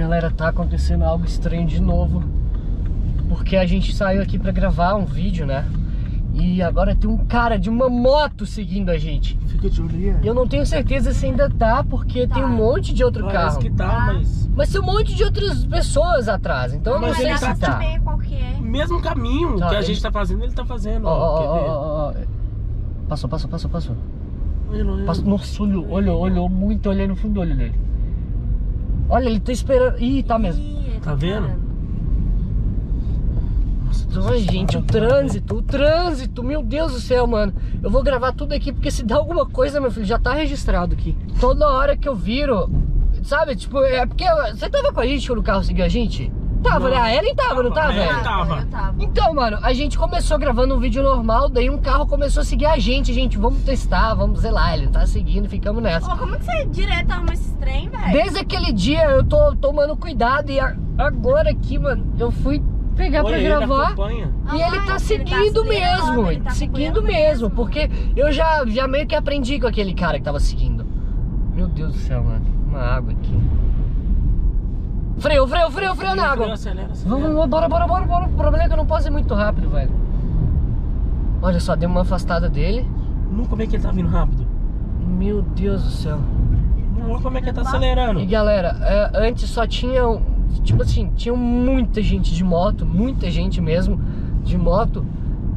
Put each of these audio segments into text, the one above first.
Galera, tá acontecendo algo estranho de novo. Porque a gente saiu aqui pra gravar um vídeo, né? E agora tem um cara de uma moto seguindo a gente. Fica de olho aí. Eu não tenho certeza se ainda tá, porque Tá. tem um monte de outro Parece carro. que tá, mas... Mas tem um monte de outras pessoas atrás, então eu não Mas sei ele se tá. saber qual que é. O mesmo caminho Tá, que a ele- gente tá fazendo, ele tá fazendo. Ó, ó, ó. Passou, passou, passou, passou. Olha, olha. passou. Nossa, olhou, olhou, olhou muito, olhei no fundo do olho dele. Olha, ele tá esperando. Ih, tá mesmo. Ih, ele Tá vendo? parando. Nossa, Ai, gente, o trânsito, o trânsito, meu Deus do céu, mano. Eu vou gravar tudo aqui porque se dá alguma coisa, meu filho, já tá registrado aqui. Toda hora que eu viro, sabe, tipo, é porque você tava com a gente quando o carro seguiu a gente? Tava, Não. né? A Ellen tava, não Tava, a Ellen tava. Eu tava. Então, mano, a gente começou gravando um vídeo normal, daí um carro começou a seguir a gente, gente, vamos testar, vamos, sei lá, ele tá seguindo, ficamos nessa. Ô, como que você direto arruma esse trem, velho? Desde aquele dia eu tô tomando cuidado e a- agora aqui, mano, eu fui pegar Olha, pra ele gravar. acompanha. E ele Ah, tá ele tá seguindo acelerando, mesmo, ele tá seguindo acompanhando mesmo, mesmo. porque eu já, já meio que aprendi com aquele cara que tava seguindo. Meu Deus do céu, mano, uma água aqui. Freio, freio, freio, freio na água. Acelera, acelera. Vamos, bora, bora, bora, bora. O problema é que eu não posso ir muito rápido, velho. Olha só, dei uma afastada dele. Não, como é que ele tá vindo rápido? Meu Deus do céu. Não, como é que ele tá acelerando? E galera, é, antes só tinham, tipo assim, tinha muita gente de moto, muita gente mesmo de moto.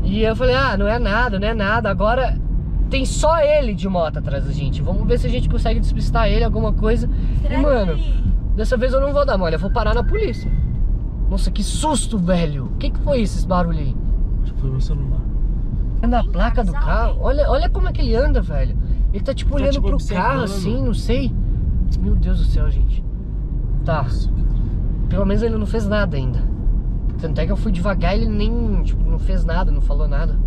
E eu falei, ah, não é nada, não é nada. Agora tem só ele de moto atrás da gente. Vamos ver se a gente consegue despistar ele, alguma coisa. Será e mano, que... dessa vez eu não vou dar mole, eu vou parar na polícia. Nossa, que susto, velho. O que, que foi esse barulho aí? Acho que foi meu celular. É na placa do carro. Olha, olha como é que ele anda, velho. Ele tá tipo Tá, olhando tipo, pro carro assim, não sei. Meu Deus do céu, gente. Tá. Pelo menos ele não fez nada ainda. Tanto é que eu fui devagar e ele nem, tipo, não fez nada, não falou nada.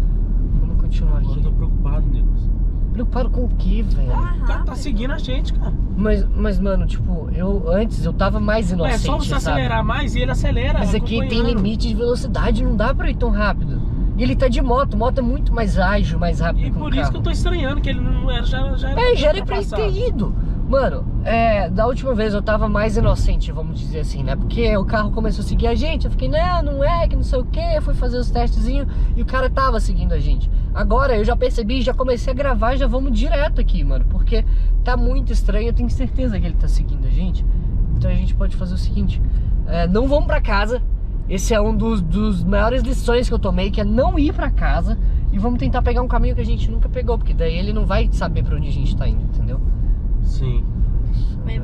Vamos continuar Agora eu aqui. tô preocupado, Nicolas. Preocupado com o que, velho? Ah, O cara tá seguindo a gente, cara. Mas, mas, mano, tipo, eu antes eu tava mais Ué, é inocente, só você sabe? acelerar mais e ele acelera. Mas aqui tem acompanhando. limite de velocidade, não dá pra ir tão rápido. E ele tá de moto, moto é muito mais ágil, mais rápido E que um por isso carro. que eu tô estranhando, que ele não era, já, já era. É, já era pra ele passar. ter ido. Mano, é, da última vez eu tava mais inocente, vamos dizer assim, né? Porque o carro começou a seguir a gente, eu fiquei, não, não é, que não sei o que, eu fui fazer os testezinhos e o cara tava seguindo a gente. Agora eu já percebi, já comecei a gravar, já vamos direto aqui, mano, porque tá muito estranho, eu tenho certeza que ele tá seguindo a gente. Então a gente pode fazer o seguinte, é, não vamos pra casa, esse é um dos, dos maiores lições que eu tomei, que é não ir pra casa e vamos tentar pegar um caminho que a gente nunca pegou, porque daí ele não vai saber pra onde a gente tá indo, entendeu? Sim. Mas-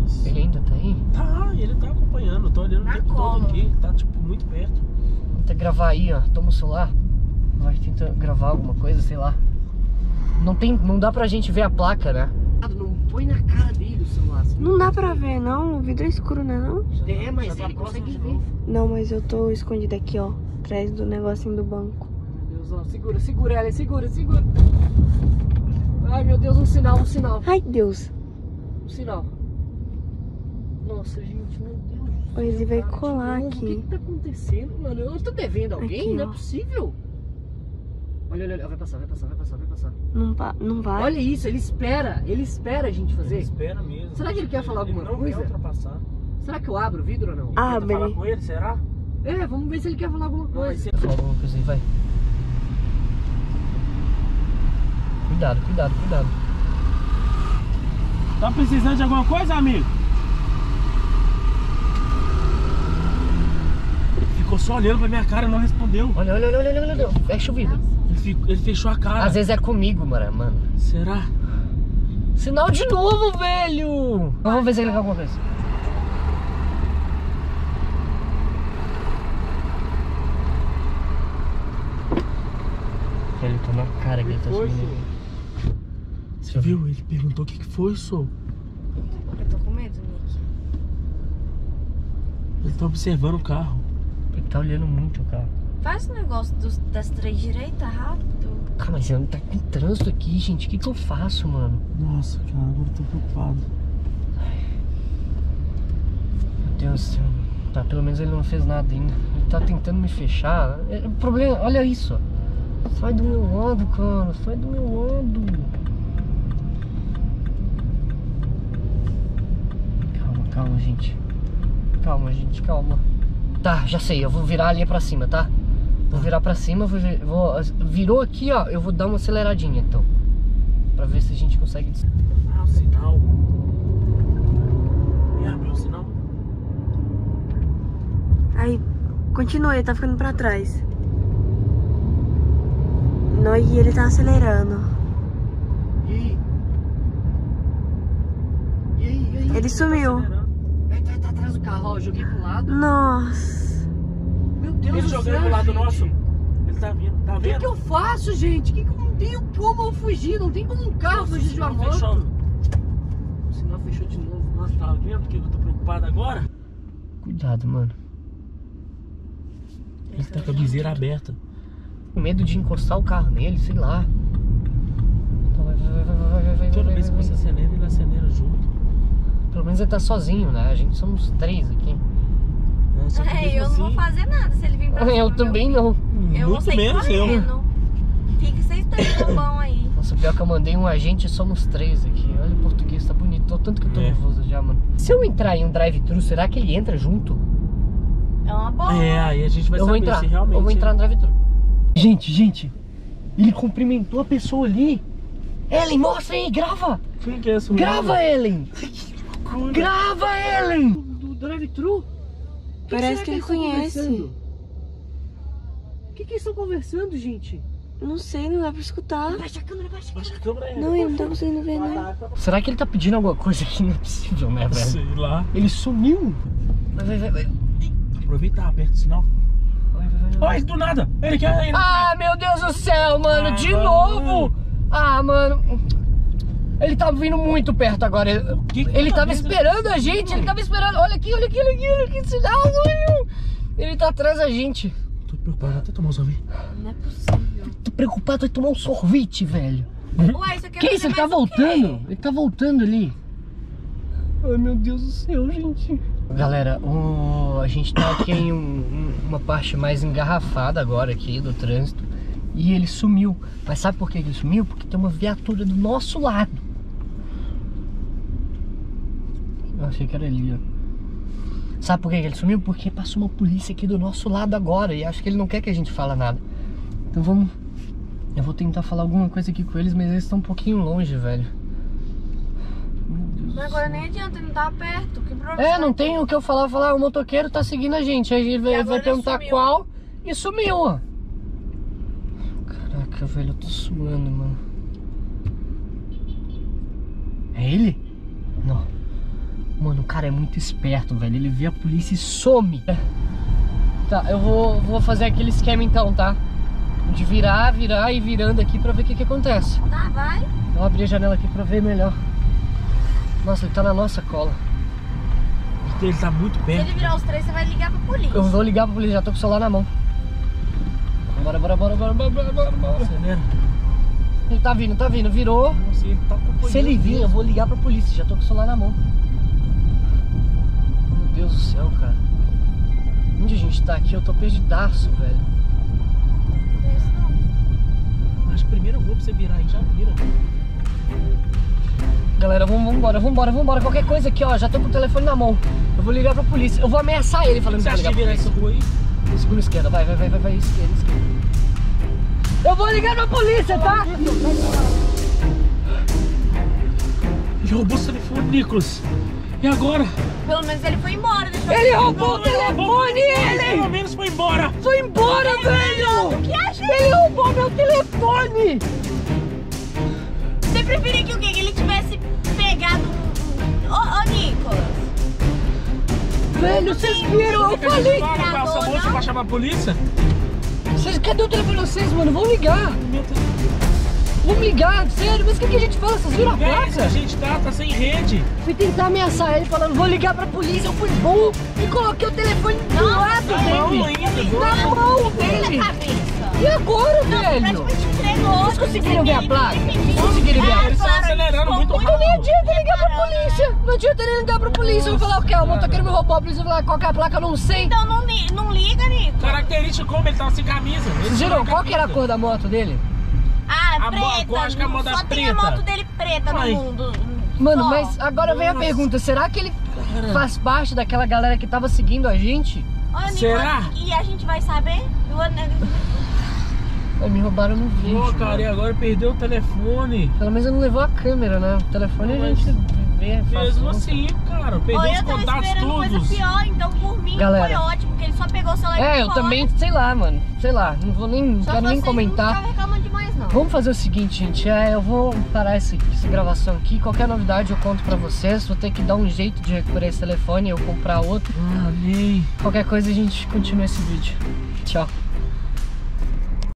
Mas- Ele ainda tá aí? Tá, ele tá acompanhando. Eu tô olhando o Na tempo cola. todo aqui. Tá, tipo, muito perto. Tenta gravar aí, ó. Toma o celular. Vai tentar gravar alguma coisa, sei lá. Não tem, não dá pra gente ver a placa, né? Não põe na cara dele o celular. assim. Não dá pra ver, não. O vidro é escuro, né, não? É, mas ele consegue ver. Não, mas eu tô escondida aqui, ó. Atrás do negocinho do banco. Meu Deus, ó. Segura, segura ela, segura, segura. Ai, meu Deus, um sinal, um sinal, Ai, Deus. um sinal. Nossa, gente, meu Deus. Ó, ele vai colar novo. aqui. O que que tá acontecendo, mano? Eu tô devendo alguém? Aqui, não é possível. Olha, olha, olha. Vai passar, vai passar, vai passar, vai passar. Não, pa- não vai? Olha isso, ele espera. Ele espera a gente fazer. Ele espera mesmo. Será que ele quer falar Ele alguma não coisa? quer ultrapassar. Será que eu abro o vidro ou não? Ah, Tenta falar Abre. com ele, será? É, vamos ver se ele quer falar alguma Vai coisa. ser- Falar alguma coisa aí, vai. Cuidado, cuidado, cuidado. Tá precisando de alguma coisa, amigo? Ficou só olhando pra minha cara e não respondeu. Olha, olha, olha, olha, olha, olha. Fecha o vidro. Ele, ficou- ele fechou a cara. Às vezes é comigo, mano. mano. Será? Sinal de novo, velho! Vamos ver se ele quer alguma coisa. Ele tá na cara que ele tá Foi, subindo. filho. Você viu? Ele perguntou o que que foi, sou. Eu tô com medo, Nick. Ele tá observando o carro. Tá olhando muito o carro. Faz o negócio dos, das três direitas rápido. Cara, mas eu não tá com trânsito aqui, gente. O que que eu faço, mano? Nossa, cara, agora eu tô preocupado. Meu Deus do céu. Tá, pelo menos ele não fez nada ainda. Ele tá tentando me fechar. É, O problema, olha isso. Sai do meu lado, cara. Sai do meu lado. Calma, gente. Calma, gente, calma. Tá, já sei, eu vou virar ali pra cima, tá? Vou virar pra cima, vou, vou- virou aqui, ó, eu vou dar uma aceleradinha, então. Pra ver se a gente consegue... Ah, o sinal. E abriu o sinal? Aí, continua, ele tá ficando pra trás. Não, e ele tá acelerando. E aí? E aí, e aí? Ele sumiu. Ele tá, tá atrás do carro, ó, eu joguei pro lado. Nossa. Meu Deus Ele do jogou céu, pro lado gente. nosso. Ele tá vindo, tá O que, vendo? que eu faço, gente? O que, que eu não tenho como eu fugir? Não tem como um carro fugir de uma moto. fechando. O sinal fechou de novo. Nossa, tá vendo porque eu tô preocupado agora? Cuidado, mano. Ele tá com a viseira aberta. Com medo de encostar o carro nele, sei lá. Então vai, vai, vai, vai, vai, vai, vai, Toda vai, vez que vai, você vai. acelera, ele acelera junto. Ele tá sozinho, né? A gente somos três aqui. É, só que É, eu não vou assim, fazer nada se ele vir pra cima Eu também não. Eu Muito sair menos eu. correndo. Fica vocês dois bombão aí. Nossa, pior que eu mandei um agente e somos três aqui. Olha o português, tá bonito. Tô tanto que eu tô É. nervoso já, mano. Se eu entrar em um drive-thru, será que ele entra junto? É uma boa. É, aí a gente vai eu vou saber entrar. se realmente. Eu vou entrar no drive-thru. Gente, gente. Ele cumprimentou a pessoa ali. Ellen, mostra aí, grava. Quem que é essa Grava, Ellen. Grava, Ellen. Do drive-thru. Que Parece será que ele conhece. O que, que eles estão conversando, gente? Não sei, não dá pra escutar. Baixa a câmera, baixa a câmera. que a câmera é. Não, eu não tô conseguindo ver, não. Será que ele tá pedindo alguma coisa que não é possível, né, velho? Sei lá. Ele sumiu. Vai, vai, vai, vai. Aproveita, aperta o sinal. Vai, vai, vai, vai. Olha, do nada. Ele quer. Ele Ah, meu Deus do céu, mano, Ah, de mano. novo! Ah, mano. Ele tava vindo muito perto agora. Ele, que que ele tá tava esperando a gente, ele tava esperando. Olha aqui, olha aqui, olha aqui, olha aqui, sinal, olha. Ele tá atrás da gente. Tô preocupado, até tomar um sorvete. Não é possível. Tô preocupado, vai tomar um sorvete, velho. Ué, isso aqui é Que isso? Ele tá voltando? Ele tá voltando ali. Ai, meu Deus do céu, gente. Galera, o- a gente tá aqui em um- uma parte mais engarrafada agora aqui do trânsito. E ele sumiu. Mas sabe por que ele sumiu? Porque tem uma viatura do nosso lado. Eu achei que era ali, ó. Sabe por que ele sumiu? Porque passou uma polícia aqui do nosso lado agora. E acho que ele não quer que a gente fale nada. Então vamos eu vou tentar falar alguma coisa aqui com eles, mas eles estão um pouquinho longe, velho. Mas agora nem adianta, ele não tá perto. Que problema? É, não tem o que eu falar, falar, o motoqueiro tá seguindo a gente. Aí ele vai, vai perguntar sumiu. qual e sumiu, ó. Caraca, velho, eu tô suando, mano. É ele? Não. Mano, o cara é muito esperto, velho. Ele vê a polícia e some. Tá, eu vou, vou fazer aquele esquema então, tá? De virar, virar e virando aqui pra ver o que que acontece. Tá, vai. Eu vou abrir a janela aqui pra ver melhor. Nossa, ele tá na nossa cola. Ele tá muito Se perto. ele virar os três, você vai ligar pra polícia. Eu vou ligar pra polícia, já tô com o celular na mão. Bora, bora, bora, bora, bora, bora, bora, bora. Acelera. Ele tá vindo, tá vindo, virou. Nossa, ele tá. Se ele vir, eu vou ligar pra polícia, já tô com o celular na mão. Meu Deus do céu, cara. Onde a gente tá aqui? Eu tô perdidaço, velho. Que primeiro eu vou pra você virar aí, já vira. Galera, vamos vambora, vambora, vambora. Qualquer coisa aqui, ó, já tô com o telefone na mão. Eu vou ligar pra polícia. Eu vou ameaçar ele falando Você que acha de ligar virar essa rua aí? Segura esquerda, vai, vai, vai, vai, vai, esquerda, esquerda. Eu vou ligar pra polícia, tá? Ele roubou seu telefone, Nicolas. E agora? Pelo menos ele foi embora. Deixou Ele roubou o telefone, Pelo ele! menos foi embora. Foi embora, velho! que acha? Ele roubou meu telefone! Você preferia que o quê? Que ele tivesse pegado. Ô, ô, Nicolas. Velho, vocês viram? Eu falei! moça pra chamar a polícia? Vocês, cadê o telefone de vocês, mano? Vamos ligar! Meu Deus. Vamos ligar, sério, mas o que, que a gente fala? Vocês viram a que a placa? gente tá, tá sem rede. Fui tentar ameaçar ele falando, vou ligar pra polícia, eu fui burro e coloquei o telefone do lado Na mão dele! ainda. Na mão Na dele! E agora, Não, velho? Vocês conseguiram ver a placa? Conseguiram ver a Ah, placa? Eles estão acelerando muito Então nem rápido. adianta ligar pra polícia! Não adianta ele ligar pra polícia! Eu vou falar o quê? O motoqueiro me roubou, a polícia vai falar qual que é a placa, eu não sei! Então não, não liga, Nico. Característica como ele tava sem camisa. Vocês viram qual que era a cor da moto dele? A mo- preta. eu acho que a moto é Só tem a preta. moto dele preta Ai. no mundo. Mano, Ó, mas agora vem a nossa. pergunta: será que ele Cara. faz parte daquela galera que tava seguindo a gente? Ô, Nicolas, Será? E a gente vai saber? Eu- Ai, me roubaram no vídeo. Pô, cara, e agora perdeu o telefone. Pelo menos ele não levou a câmera, né? O telefone a Mas gente vê. faz Mesmo assim, cara, perdeu os eu tava contatos esperando coisa todos. pior, então por mim Galera. foi ótimo, porque ele só pegou o celular É, eu também, sei lá, mano. Sei lá, não vou nem, Só quero nem vocês comentar. Vamos fazer o seguinte, gente. É, eu vou parar esse- essa gravação aqui. Qualquer novidade eu conto pra vocês. Vou ter que dar um jeito de recuperar esse telefone e eu comprar outro. Ah, nem. Qualquer coisa a gente continua esse vídeo. Tchau.